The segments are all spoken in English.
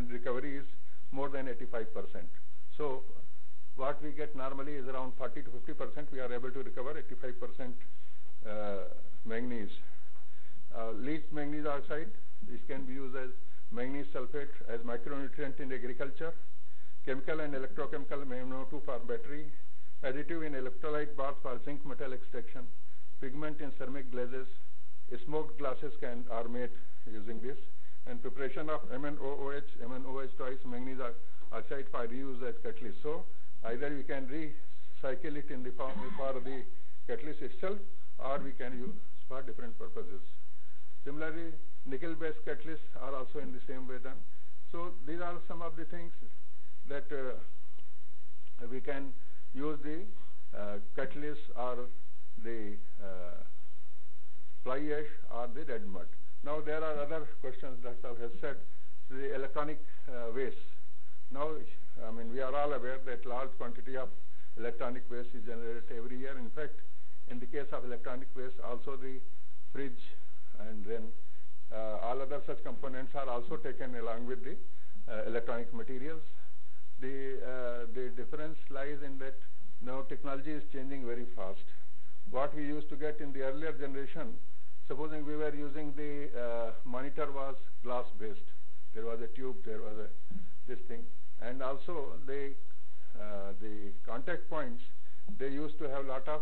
and recovery is more than 85%. So what we get normally is around 40 to 50%. We are able to recover 85% uh, manganese. Uh, manganese oxide, this can be used as manganese sulfate as micronutrient in agriculture, chemical and electrochemical MnO2 for battery, additive in electrolyte bath for zinc metal extraction, pigment in ceramic glazes, smoked glasses can are made using this, and preparation of MnOOH, MnOH twice manganese oxide for reuse as catalyst. So either we can recycle it in the form for the catalyst itself, or we can use for different purposes. Similarly, nickel-based catalysts are also in the same way done. So these are some of the things that uh, we can use the uh, catalyst or the uh, fly ash or the red mud. Now there are other questions that I have said, the electronic uh, waste. Now, I mean, we are all aware that large quantity of electronic waste is generated every year. In fact, in the case of electronic waste, also the fridge and then uh, all other such components are also taken along with the uh, electronic materials. The, uh, the difference lies in that now technology is changing very fast. What we used to get in the earlier generation, supposing we were using the uh, monitor was glass based. There was a tube, there was a this thing. And also the, uh, the contact points, they used to have lot of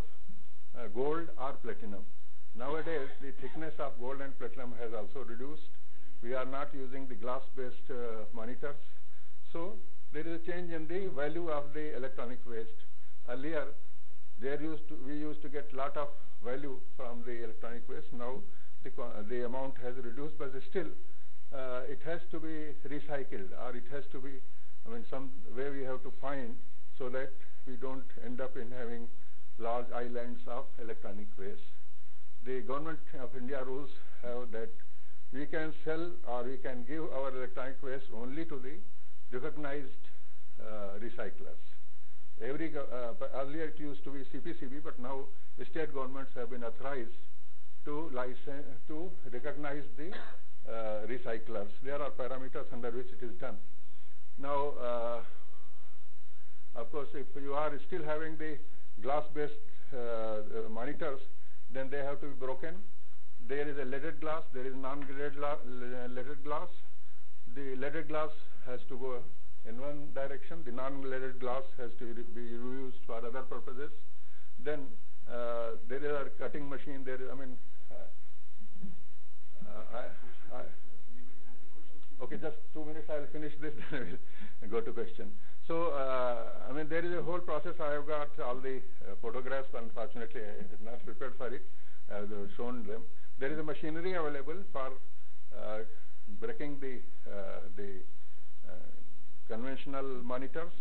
uh, gold or platinum. Nowadays, the thickness of gold and platinum has also reduced. We are not using the glass-based uh, monitors. So there is a change in the value of the electronic waste. Earlier, there used to, we used to get a lot of value from the electronic waste. Now the, the amount has reduced, but still uh, it has to be recycled or it has to be, I mean, some way we have to find so that we don't end up in having large islands of electronic waste the government of India rules have that we can sell or we can give our electronic waste only to the recognized uh, recyclers. Every uh, earlier it used to be CPCB, but now state governments have been authorized to license to recognize the uh, recyclers. There are parameters under which it is done. Now, uh, of course, if you are still having the glass-based uh, monitors, then they have to be broken. There is a leaded glass, there is non-leaded leaded glass. The leaded glass has to go in one direction, the non-leaded glass has to be reused for other purposes. Then uh, there is a cutting machine, there is, I mean, uh, uh, I, I, okay, just two minutes, I'll finish this, then I will go to question. So, uh, I mean, there is a whole process. I have got all the photographs. Unfortunately, I did not prepare for it. I have shown them. There is a machinery available for breaking the the conventional monitors.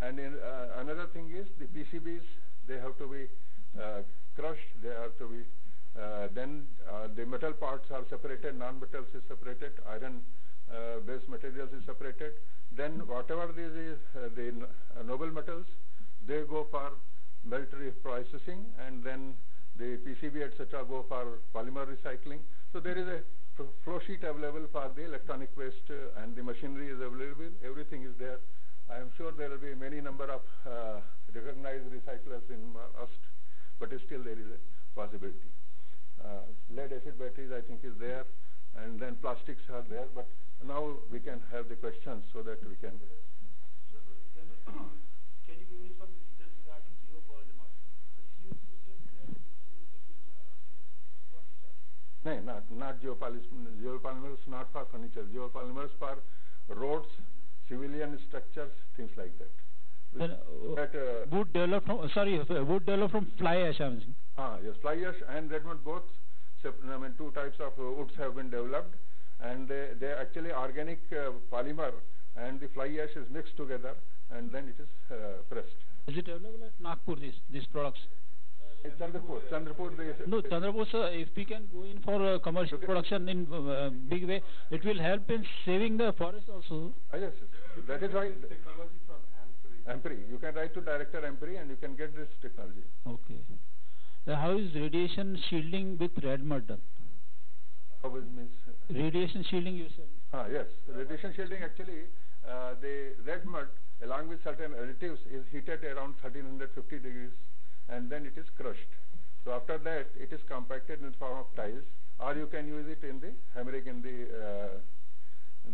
And in, uh, another thing is the PCBs. They have to be crushed. They have to be then the metal parts are separated. Non-metals is separated. Iron based materials is separated then whatever the, uh, the uh, noble metals, they go for melt processing and then the PCB etc. go for polymer recycling. So there is a flow sheet available for the electronic waste uh, and the machinery is available, everything is there. I am sure there will be many number of uh, recognized recyclers in Must, but still there is a possibility. Uh, lead acid batteries I think is there and then plastics are there, but now we can have the questions so that we can. Can you give me some details regarding geopolymer? No, not not geopolymers. Geopolymers not for furniture. Geopolymers for roads, civilian structures, things like that. Then, uh, that uh, wood developed from sorry, wood developed from fly ash. I'm saying. Ah, yes, fly ash and red mud both. I mean, two types of uh, woods have been developed and they, they actually organic uh, polymer and the fly ash is mixed together and then it is uh, pressed. Is it available at Nagpur, these, these products? In Chandrapur. Chandrapur they no, Chandrapur, sir, if we can go in for uh, commercial production in uh, big way, it will help in saving the forest also. Ah, yes, yes. That is why. Technology from AMPRI. You can write to Director AMPRI and you can get this technology. Okay. how is radiation shielding with red mud done? How is means? uh, Radiation shielding you said. Ah, yes. Radiation shielding actually, uh, the red mud along with certain additives is heated around 1350 degrees and then it is crushed. So after that it is compacted in the form of tiles or you can use it in the hammering in the, uh,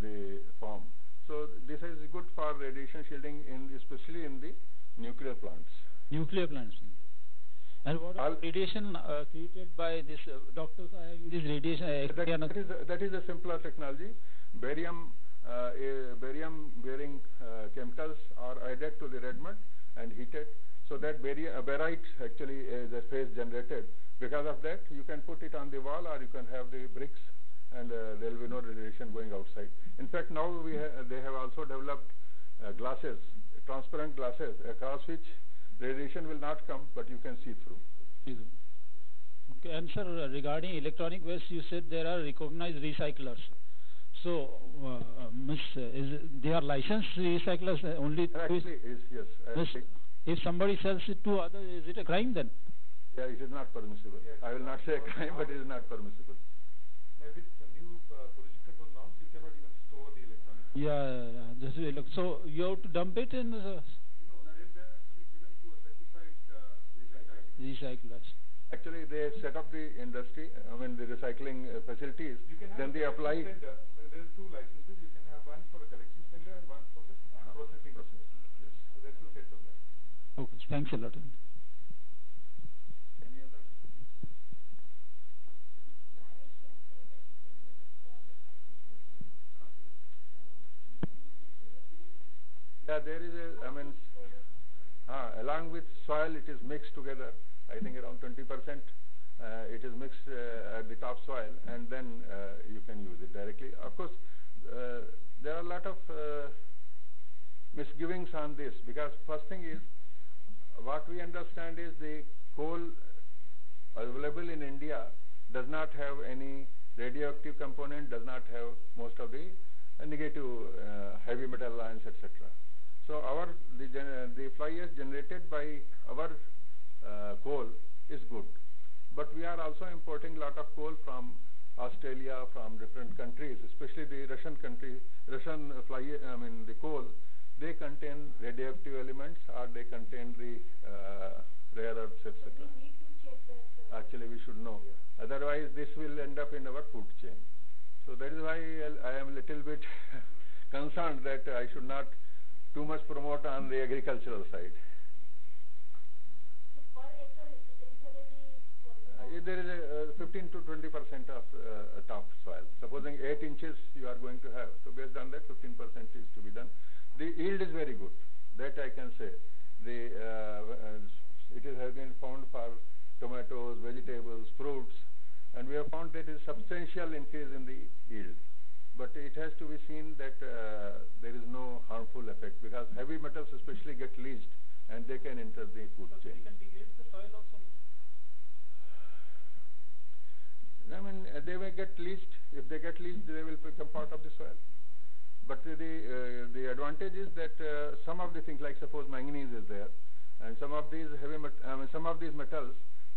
the form. So this is good for radiation shielding in especially in the nuclear plants. Nuclear plants. And what All- radiation uh, created by this uh, doctors are having this radiation uh, That, that is a, that is a simpler technology. Barium, uh, barium bearing uh, chemicals are added to the red mud and heated so that bari- uh, barite actually is a phase generated. Because of that, you can put it on the wall or you can have the bricks and uh, there will be no radiation going outside. In fact, now we ha- they have also developed uh, glasses, transparent glasses across which radiation will not come but you can see through. Okay, and sir, uh, regarding electronic waste, you said there are recognized recyclers. So, uh, uh, miss, uh, is they are licensed recyclers only? Actually, is yes. Miss, actually- if somebody sells it to others, is it a crime then? Yeah, it is not permissible. Yes. I will not say a crime, but it is not permissible. Maybe the new uh, pollution control norms, you cannot even store the electronics. Yeah, yeah, yeah, this is elec- so you have to dump it in the No, they they have to be given to a certified uh, recycling. recyclers. Actually, they set up the industry, I mean the recycling uh, facilities, You can have then they apply. there are two licenses. You can have one for a collection center and one for the processing. Process, yes. So there are two sets of that. Okay, thanks a lot. Yeah, there is a, I mean, uh, along with soil it is mixed together, I think around 20% uh, it is mixed uh, at the topsoil and then uh, you can use it directly. Of course, uh, there are a lot of uh, misgivings on this because first thing is what we understand is the coal available in India does not have any radioactive component, does not have most of the uh, negative uh, heavy metal ions, etc. So our the, the fly ash generated by our uh, coal is good, but we are also importing a lot of coal from Australia, from different countries, especially the Russian country, Russian fly, I mean the coal, radioactive elements or they contain the uh, rare earths, etc. Actually, we should know. Otherwise, this will end up in our food chain. So that is why I am a little bit concerned that I should not too much promote on the agricultural side. Uh, if there is a uh, 15 to 20 percent of uh, top soil. Supposing 8 inches you are going to have, so based on that 15 percent is to be done. The yield is very good, that I can say. The uh, it is, has been found for tomatoes, vegetables, fruits, and we have found that is substantial increase in the yield. But it has to be seen that uh, there is no harmful effect because heavy metals especially get leached and they can enter the food chain. degrade the soil also. I mean, uh, they may get leached. If they get leached, they will become part of the soil. But the uh, the advantage is that uh, some of the things, like suppose manganese is there, and some of these heavy, met- I mean, some of these metals,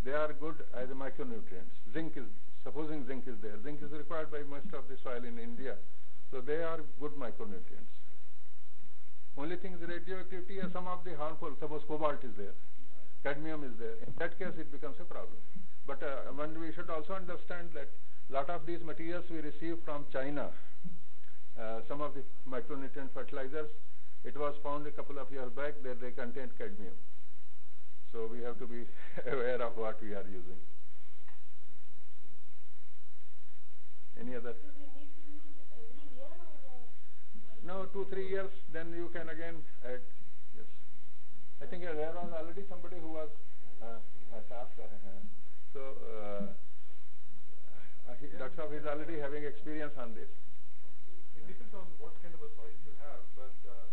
they are good as a micronutrients. Zinc is, supposing zinc is there, zinc is required by most of the soil in India, so they are good micronutrients. Only thing is radioactivity and some of the harmful, suppose cobalt is there, cadmium is there. In that case, it becomes a problem. But uh, we should also understand that lot of these materials we receive from China, uh, some of the micronutrient fertilizers, it was found a couple of years back that they contain cadmium. So we have to be aware of what we are using. Any other? No, two, three years, then you can again add. Yes. I think uh, there was already somebody who was uh, has asked. Uh, uh, so, uh, uh, he, Dr. Is already having experience on this. Depends on what kind of a soil you have, but uh,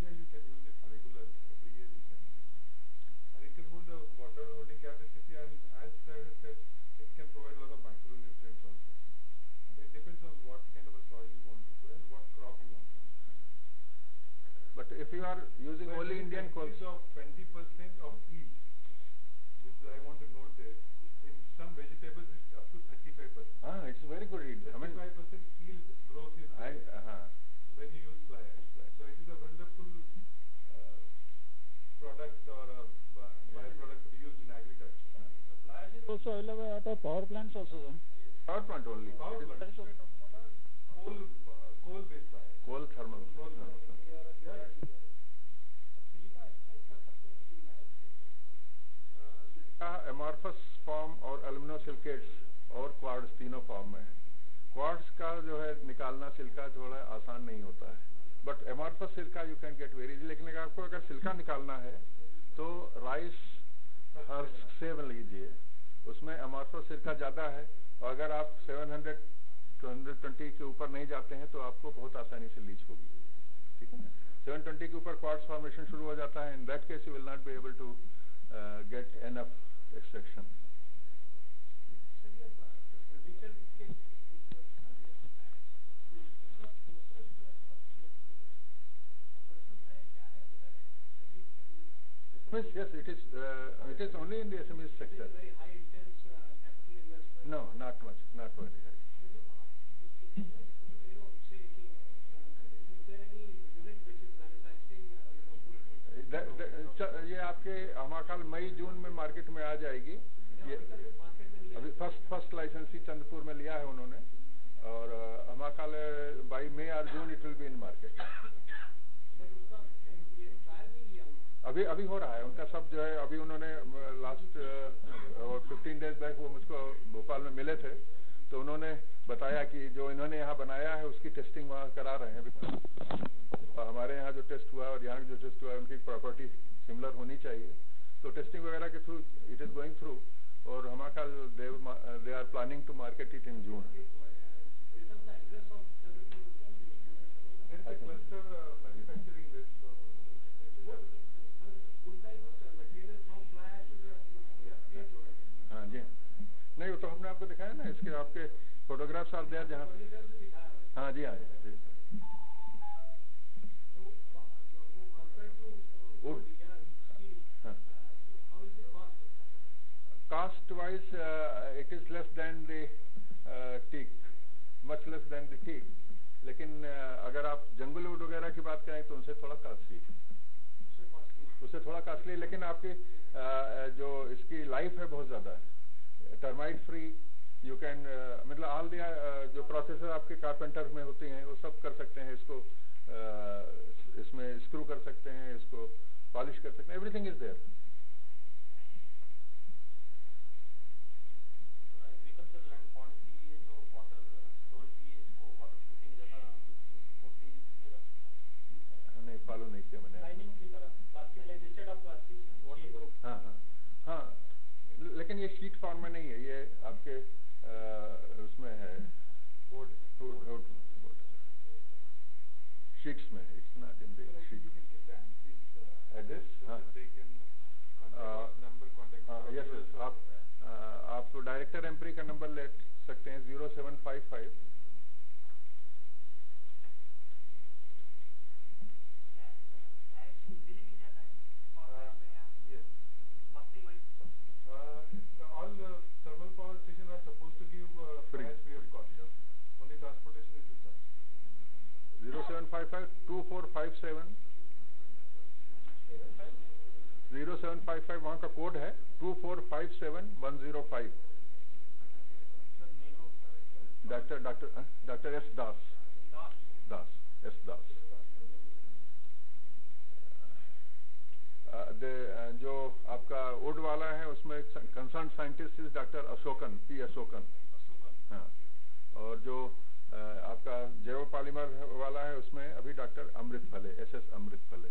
here you can use it regularly. Every year you can use it. And it can hold the water holding capacity and as sir has said, it can provide a lot of micronutrients also. It depends on what kind of a soil you want to put and what crop you want to put. But if you are using So only Indian an coals, of 20% of yield. This is, I want to note this. In some vegetables it's up to 35%. Ah, it's very good yield. I mean, 35% yield growth is I, there uh, when you use fly ash. So it is a wonderful uh, product or a uh, byproduct to be used in agriculture. Fly ash is also available at our power plants also. sir. power plant only. Power It is plant. That is also- Coal, uh, coal based fly ash. Coal thermal. Coal No, thermal. no. Yeah, yeah. का amorphous form और अल्यूमिनोसिलिकेट्स और quartz तीनों form में है quartz का जो है निकालना सिल्का थोड़ा आसान नहीं होता है। But amorphous silica you can get very लेकिन आपको अगर सिल्का निकालना है तो राइस हर सेवन लीजिए। उसमें एमॉर्फस सिल्का ज़्यादा है। और अगर आप 700 टू 120 के ऊपर नहीं जाते हैं तो आपको बहुत आसानी से लीच होगी। ठीक है ना? 720 के ऊपर क्वार्ट्स फॉर्मेशन शुरू हो जाता है। In that case you will not be able to get enough extraction Yes, yes, it is. Uh, it is only in the SME sector. No, not much, not very high. ये आपके हमाकाल मई जून में market में आ जाएगी ये अभी first first लाइसेंसी चंद्रपुर में लिया है उन्होंने और अ, हमाकाल बाई मई और June it will be in market अभी अभी हो रहा है। उनका सब जो है, अभी उन्होंने लास्ट फिफ्टीन डेज़ बैक वो मुझको भोपाल में मिले थे। तो उन्होंने बताया कि जो इन्होंने यहाँ बनाया है, उसकी टेस्टिंग वहाँ करा रहे हैं। हमारे यहाँ जो टेस्ट हुआ और यहाँ जो टेस्ट हुआ, उनकी प्रॉपर्टी सिमिलर होनी चाहिए। तो टेस्टिंग वगैरह के through it is going through और हमारा they are planning to market it in June There is a cluster uh, manufacturing this. So it is available. हाँ जी नहीं वो तो हमने आपको दिखाया ना इसके आपके फोटोग्राफ्स आप दिया जहाँ हाँ जी हाँ जी. हाँ। Cost wise uh, it is less than the uh, teak much लेकिन uh, अगर आप जंगल वुड वगैरह की बात करें तो उनसे थोड़ा कॉस्टली उससे थोड़ा कॉस्टली लेकिन आपकी uh, जो इसकी लाइफ है बहुत ज़्यादा टर्माइट फ्री यू कैन मतलब ऑल दिया जो प्रोसेस आपके कारपेंटर में होती हैं वो सब कर सकते हैं इसको uh, इसमें स्क्रू कर सकते हैं इसको पॉलिश कर सकते हैं एवरीथिंग इज़ देयर फॉलो नहीं किया की लेकिन ये शीट फॉर्म में नहीं है ये आपके आ, उसमें है। शीट्स में it's not in sheet address yes आप uh, आप तो डायरेक्टर एम्प्री का नंबर ले सकते हैं zero seven five five 755 2457 zero seven five five वहाँ का कोड है two four five seven one zero five. Doctor doctor doctor S Das. Das, S Das. दे जो आपका उड वाला है, उसमें concern scientist is doctor Ashokan, P Ashokan. हाँ और जो आपका जैव पॉलीमर वाला है उसमें अभी डॉक्टर अमृत फले S S Amrit Phale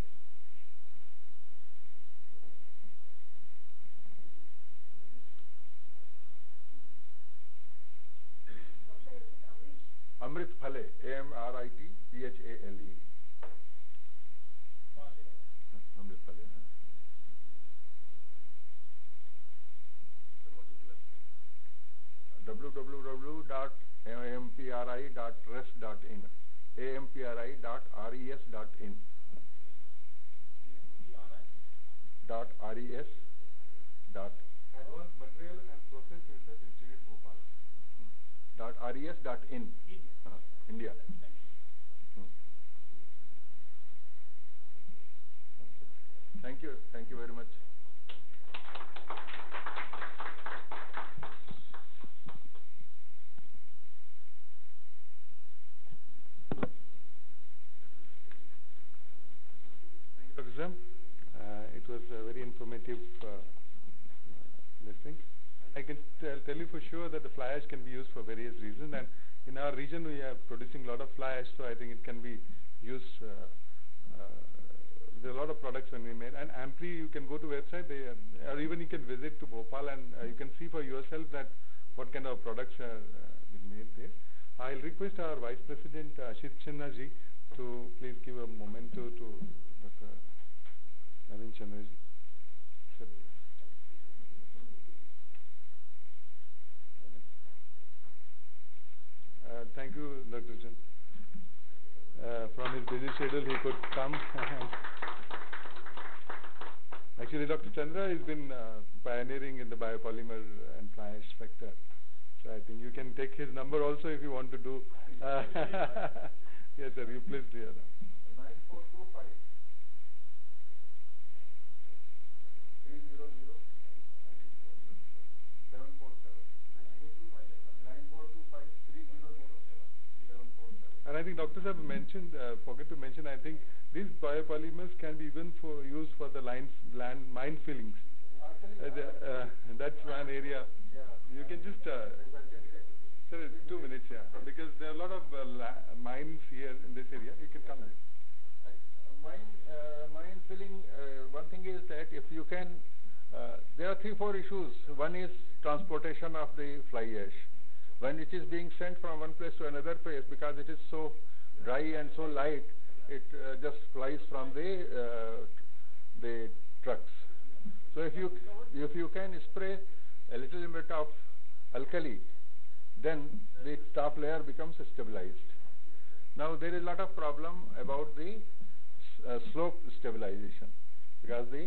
Amrit Phale A M R I T P H A L E Amrit Phale www.ampri.res.in ampri.res.in dot res dot Advanced Material and Process Research Institute, Bhopal. Dot res dot in. Uh, India. Thank you. Thank you very much. Thank you, Dr. Sam. Uh, it was a very informative uh, uh, listing. I can tell, tell you for sure that the fly ash can be used for various reasons and in our region we are producing a lot of fly ash so I think it can be used uh, uh, there are a lot of products when we made and AMPRI you can go to website they are, or even you can visit to Bhopal and uh, you can see for yourself that what kind of products are uh, made there. I'll request our Vice President Ashit Chandra ji to please give a moment to Dr. Navin ji. Sir. Uh, thank you, Dr. Chan. Uh, from his busy schedule, he could come. Actually, Dr. Chandra has been uh, pioneering in the biopolymer and fly ash sector. So I think you can take his number also if you want to do. Uh, yes, sir. You please do. Nine four two five three zero zero seven four seven. Nine four two five three zero zero seven four seven. And I think doctors have mentioned, uh, forget to mention, I think these biopolymers can be even for used for the lines, land mine fillings. Uh, the, uh, that's one area. You can just, uh, sir, two minutes, yeah, because there are a lot of uh, mines here in this area. You can come. Mine, uh, mine filling, uh, one thing is that if you can, there are three, four issues. One is transportation of the fly ash. When it is being sent from one place to another place, because it is so dry and so light, it uh, just flies from the, uh, the trucks. So if you, if you can spray a little bit of alkali, then the top layer becomes stabilized. Now there is a lot of problem about the uh, slope stabilization because the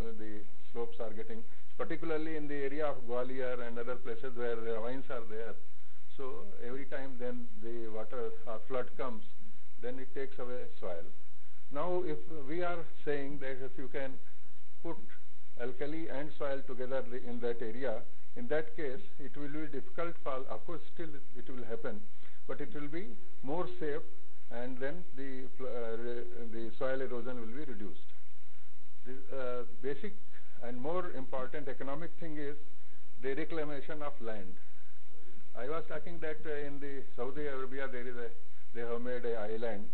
uh, the slopes are getting particularly in the area of Gwalior and other places where uh, vines are there. So every time then the water or flood comes, then it takes away soil. Now if we are saying that if you can put alkali and soil together in that area, in that case it will be difficult for, of course still it will happen, but it will be more safe and then the, uh, the soil erosion will be reduced. The uh, basic and more important economic thing is the reclamation of land. I was talking that uh, in the Saudi Arabia there is a, they have made a island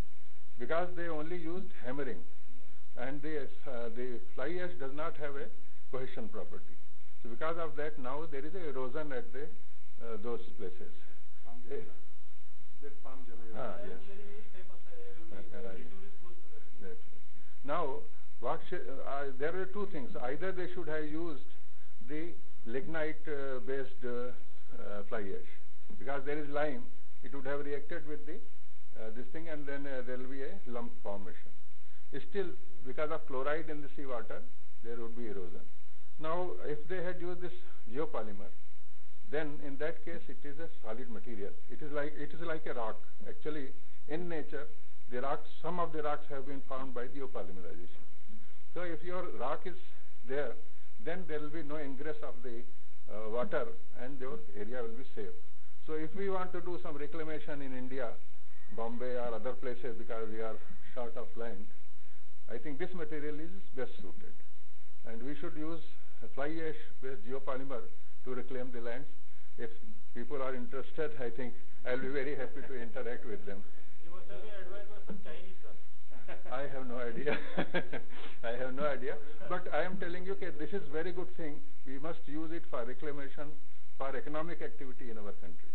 because they only used hammering and the, uh, the fly ash does not have a cohesion property. So because of that now there is a erosion at the, uh, those places. Eh, ah, yes. Uh, right. Now, uh, there are two things. Either they should have used the lignite-based uh, uh, fly ash, because there is lime, it would have reacted with the uh, this thing, and then uh, there will be a lump formation. Still, because of chloride in the seawater, there would be erosion. Now, if they had used this geopolymer, then in that case it is a solid material. It is like it is like a rock. Actually, in nature, the rocks, some of the rocks have been found by geopolymerization. If your rock is there, then there will be no ingress of the uh, water and your area will be safe. So if we want to do some reclamation in India, Bombay or other places because we are short of land, I think this material is best suited. And we should use fly ash based geopolymer to reclaim the lands. If people are interested, I think I'll be very happy to interact with them. I have no idea. I have no idea. But I am telling you, okay, this is very good thing. We must use it for reclamation, for economic activity in our country.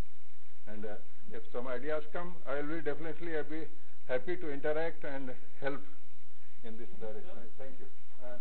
And uh, if some ideas come, I will be definitely be happy to interact and help in this direction. Thank you. Uh,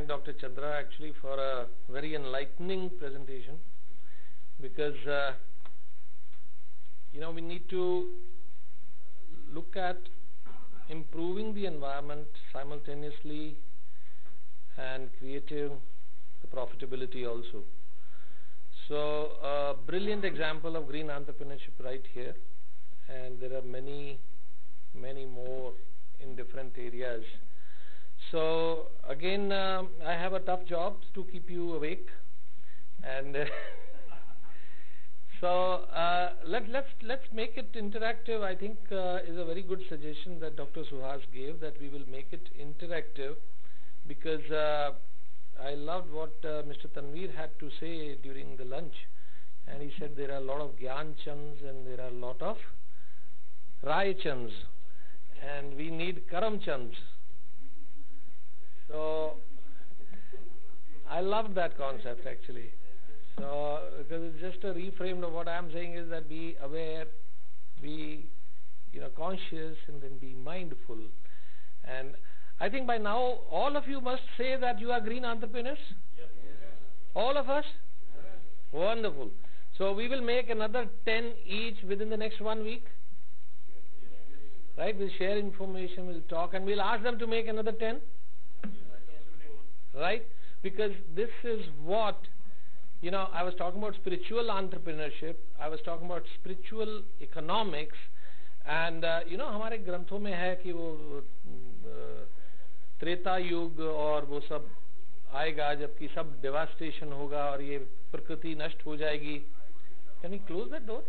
thank Dr. Chandra actually for a very enlightening presentation because uh, you know we need to look at improving the environment simultaneously and creating the profitability also. So a brilliant example of green entrepreneurship right here and there are many many more in different areas. So again, um, I have a tough job to keep you awake, and so uh, let let's let's make it interactive. I think uh, is a very good suggestion that Dr. Suhas gave that we will make it interactive because uh, I loved what uh, Mr. Tanveer had to say during the lunch, and he said there are a lot of Gyan Chands and there are a lot of Rai Chands, and we need Karam Chands. So I loved that concept actually. So because it's just a reframe of what I'm saying is that be aware, be you know conscious, and then be mindful. And I think by now all of you must say that you are green entrepreneurs. All of us. Wonderful. So we will make another 10 each within the next one week. Right? We'll share information, we'll talk, and we'll ask them to make another 10 right? Because this is what, you know, I was talking about spiritual entrepreneurship, I was talking about spiritual economics, and uh, you know हमारे ग्रंथों में है कि वो uh, Treta युग और वो सब आएगा जबकि सब डेवास्टेशन होगा और ये प्रकृति नष्ट हो जाएगी can you close that door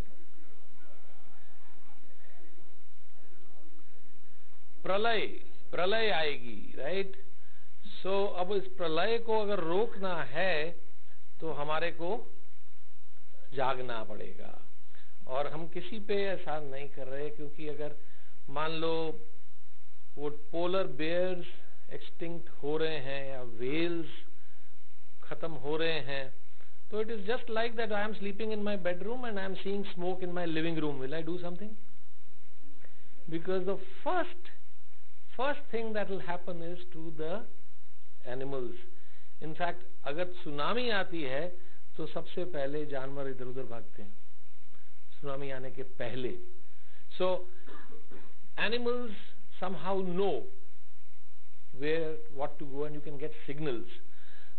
प्रलय प्रलय आएगी राइट सो so, अब इस प्रलय को अगर रोकना है तो हमारे को जागना पड़ेगा। और हम किसी पे ऐसा नहीं कर रहे क्योंकि अगर मान लो वो पोलर बेयर्स एक्सटिंक्ट हो रहे हैं या वेल्स खत्म हो रहे हैं तो it is just like that I am sleeping in my bedroom and I am seeing smoke in my living room will I do something because the first first thing that will happen is to the animals. In fact अगर tsunami आती है तो सबसे पहले जानवर इधर उधर भागते हैं। सुनामी आने के पहले। So animals somehow know where, what to go and you can get signals.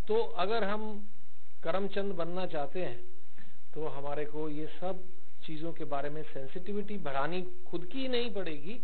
तो अगर हम करमचंद बनना चाहते हैं तो हमारे को ये सब चीज़ों के बारे में सेंसिटिविटी बढ़ानी खुद की नहीं पड़ेगी,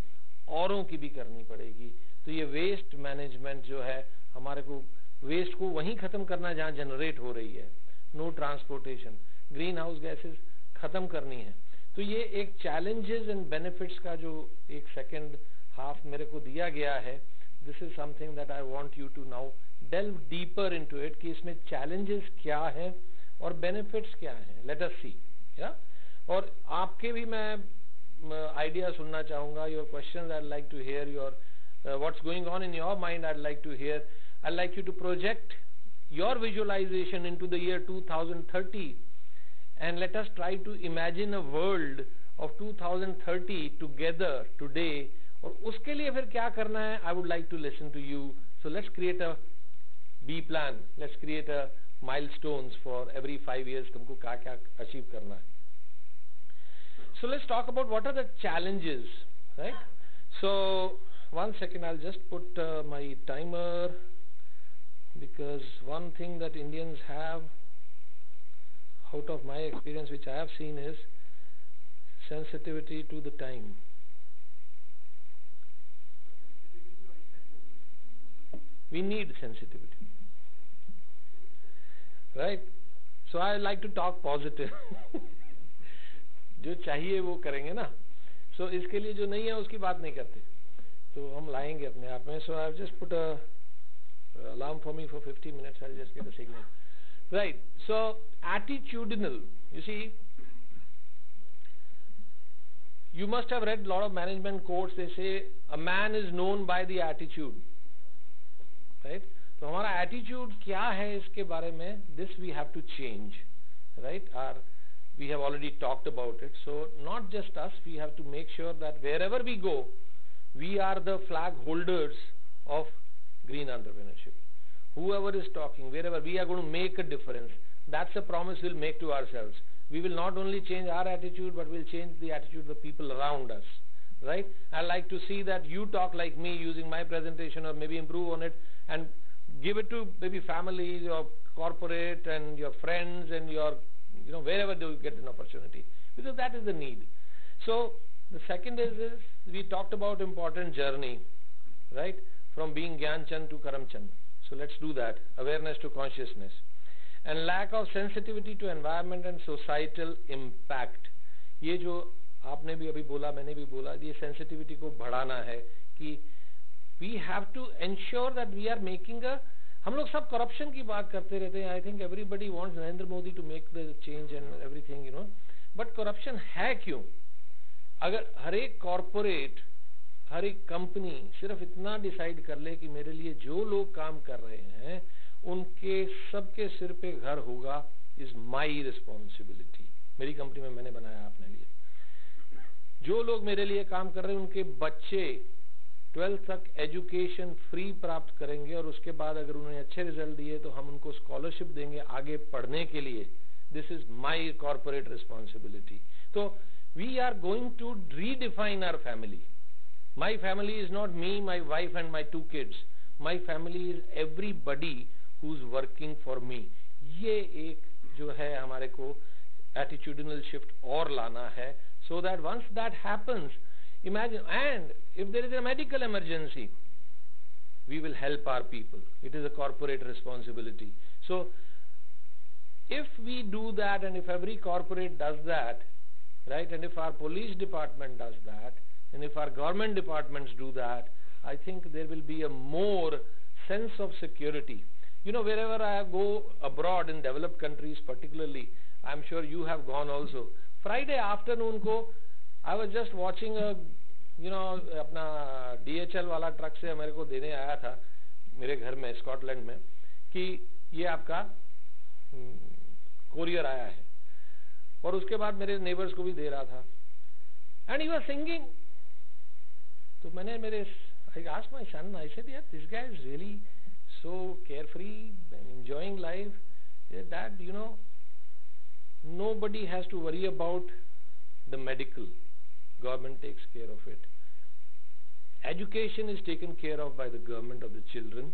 औरों की भी करनी पड़ेगी। तो ये वेस्ट मैनेजमेंट जो है हमारे को वेस्ट को वहीं खत्म करना जहाँ जनरेट हो रही है। No transportation green house gases खत्म करनी है। तो ये एक चैलेंजेस एंड बेनिफिट्स का जो एक सेकंड हाफ़ मेरे को दिया गया है this is something that I want you to now delve deeper into it कि इसमें चैलेंजेस क्या है और बेनिफिट्स क्या है। लेट अस सी या और आपके भी मैं आइडिया सुनना चाहूँगा your question I like to hear your what's going on in your mind I like to hear I like you to project your visualization into the year 2030 and let us try to imagine a world of 2030 together today और उसके लिए फिर क्या करना है I would like to listen to you so let's create a B plan let's create a milestones for every five years तुमको क्या क्या achieve करना है so let's talk about what are the challenges right so one second I'll just put uh, my timer because one thing that Indians have out of my experience which I have seen is sensitivity to the time we need sensitivity right so I like to talk positive जो चाहिए वो करेंगे ना सो so, इसके लिए जो नहीं है उसकी बात नहीं करते तो हम लाएंगे अपने आप में so I just put alarm for me for 50 minutes I'll just get a signal right so attitudinal you see you must have read a lot of management quotes they say a man is known by the attitude right तो हमारा attitude क्या है इसके बारे में this we have to change right are we have already talked about it so not just us we have to make sure that wherever we go we are the flag holders of green entrepreneurship. Whoever is talking wherever we are going to make a difference that's a promise we'll make to ourselves. We will not only change our attitude but we'll change the attitude of the people around us right? I like to see that you talk like me using my presentation or maybe improve on it and give it to maybe families or corporate and your friends and your you know wherever you get an opportunity because that is the need. So the second is, is we talked about important journey right from being Gyanchand to Karamchand so, let's do that. Awareness to consciousness. And lack of sensitivity to environment and societal impact. ये जो आपने भी अभी बोला, मैंने भी बोला, ये सेंसिटिविटी को बढ़ाना है कि we have to ensure that we are making a हम लोग सब करप्शन की बात करते रहते हैं। I think everybody wants Narendra Modi to make the change and everything you know but corruption है क्यों? अगर हर एक कॉरपोरेट हर एक कंपनी सिर्फ़ इतना डिसाइड कर ले कि मेरे लिए जो लोग काम कर रहे हैं, उनके सबके सिर पे घर होगा इज़ माई रिस्पॉन्सिबिलिटी मेरी कंपनी में मैंने बनाया अपने लिए। जो लोग मेरे लिए काम कर रहे हैं, उनके बच्चे ट्वेल्थ तक एजुकेशन फ्री प्राप्त करेंगे और उसके बाद अगर उन्होंने अच्छे रिज़ल्ट दिए तो हम उनको स्कॉलरशिप देंगे आगे पढ़ने के लिए। This is my corporate responsibility तो we are going to redefine our family my family is not me my wife and my to kids my family is everybody who is working for me ये एक जो है हमारे को attitudinal shift और लाना है so that once that happens imagine and if there is a medical emergency we will help our people it is a corporate responsibility so if we do that and if every corporate does that right and if our police department does that and if our government departments do that i think there will be a more sense of security you know wherever i go abroad in developed countries particularly i'm sure you have gone also Friday afternoon को I was just watching you know अपना DHL वाला truck से मेरे को देने आया था मेरे घर में स्कॉटलैंड में कि ये आपका कोरियर आया है और उसके बाद मेरे नेबर्स को भी दे रहा था एंड यू आर सिंगिंग तो मैंने मेरे I ask my son I said यार this guy is really so carefree enjoying life that you know nobody has to worry about the medical government takes care of it education is taken care of by the government of the children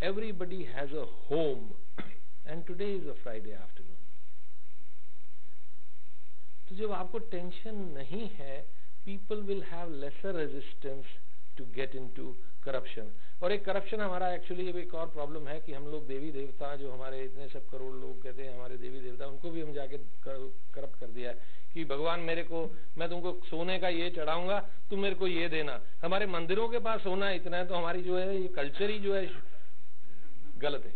everybody has a home and today is a friday afternoon तो जब आपको tension नहीं है people will have lesser resistance to get into corruption. और एक corruption हमारा actually एक और प्रॉब्लम है कि हम लोग देवी देवता जो हमारे इतने सब करोड़ लोग कहते हैं, हमारे देवी देवता, उनको भी हम जाके करप्ट कर दिया है कि भगवान मेरे को, मैं तुमको सोने का ये चढ़ाऊँगा, तुम मेरे को ये देना। हमारे मंदिरों के पास सोना इतना है तो हमारी जो है, ये कल्चर ही जो है, गलत है।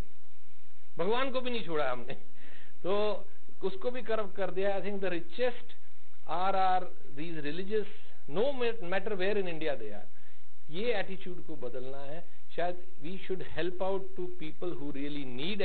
भगवान को भी नहीं छोड़ा हमने। तो उसको भी करप्ट कर दिया। I think the richest are are these religious no matter where in India they are ये एटीट्यूड को बदलना है। शायद we should help out to people who really need